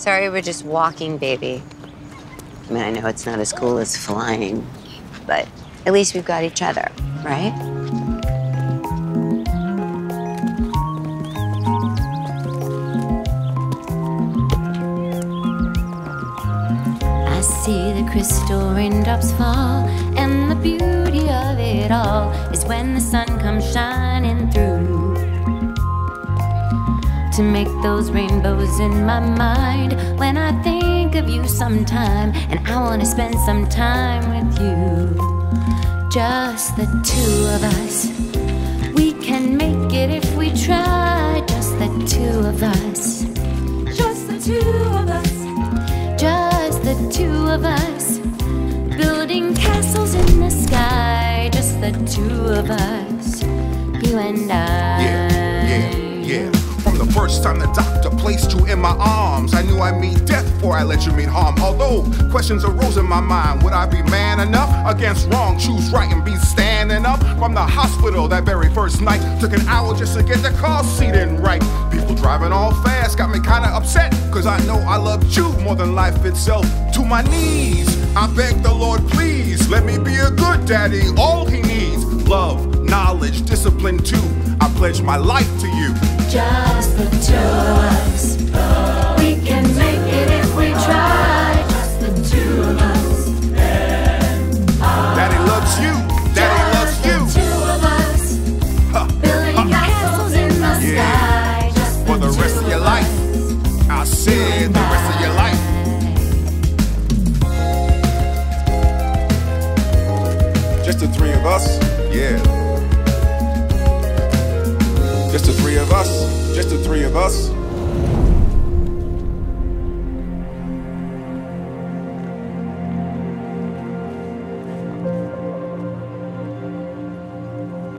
Sorry, we're just walking, baby. I mean, I know it's not as cool as flying, but at least we've got each other, right? I see the crystal raindrops fall, and the beauty of it all is when the sun comes shining To make those rainbows in my mind when I think of you sometime, and I wanna spend some time with you. Just the two of us. We can make it if we try, just the two of us. Just the two of us. Just the two of us. Building castles in the sky. Just the two of us. You and I. Yeah, yeah, yeah. First time the doctor placed you in my arms, I knew I'd meet death before I let you meet harm. Although questions arose in my mind, would I be man enough against wrong? Choose right and be standing up from the hospital that very first night. Took an hour just to get the car seat in right. People driving all fast got me kinda upset, cause I know I loved you more than life itself. To my knees, I beg the Lord, please let me be a good daddy. All he needs love, knowledge, discipline too. I pledge my life to you. Just the two of us. We can make it if we try. Just the two of us. Daddy loves you. Daddy loves Just you. the two of us. Building castles in the sky. Just For the rest of your life. I said the rest of your life. Just the three of us. Yeah. Us. Just the three of us.